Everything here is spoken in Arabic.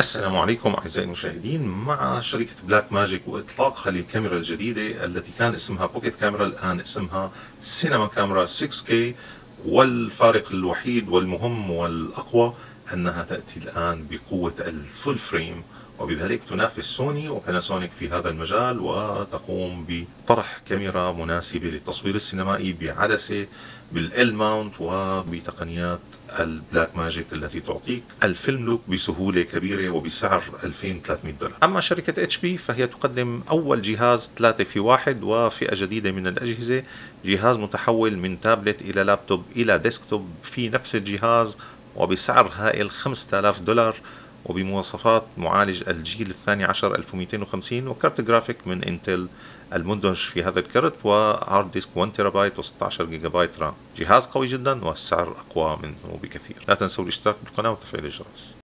السلام عليكم أعزائي المشاهدين مع شركة Blackmagic وإطلاقها للكاميرا الجديدة التي كان اسمها Pocket Camera الآن اسمها Cinema Camera 6K والفارق الوحيد والمهم والأقوى أنها تأتي الآن بقوة ال full frame وبذلك تنافس سوني وباناسونيك في هذا المجال وتقوم بطرح كاميرا مناسبة للتصوير السينمائي بعدسة بال L mount وبتقنيات ال Blackmagic التي تعطيك ال film look بسهولة كبيرة وبسعر 2300 دولار. أما شركة HP فهي تقدم أول جهاز 3 في واحد وفئة جديدة من الأجهزة. جهاز متحول من تابلت إلى لابتوب إلى desktop في نفس الجهاز وبسعر هائل 5000 دولار. وبمواصفات معالج الجيل الثاني عشر 1250 وكارت جرافيك من Intel المدمج في هذا الكرت و hard disk 1 تيرا بايت و16 جيجا بايت RAM. جهاز قوي جدا والسعر أقوى منه بكثير. لا تنسوا الاشتراك بالقناة وتفعيل الجرس.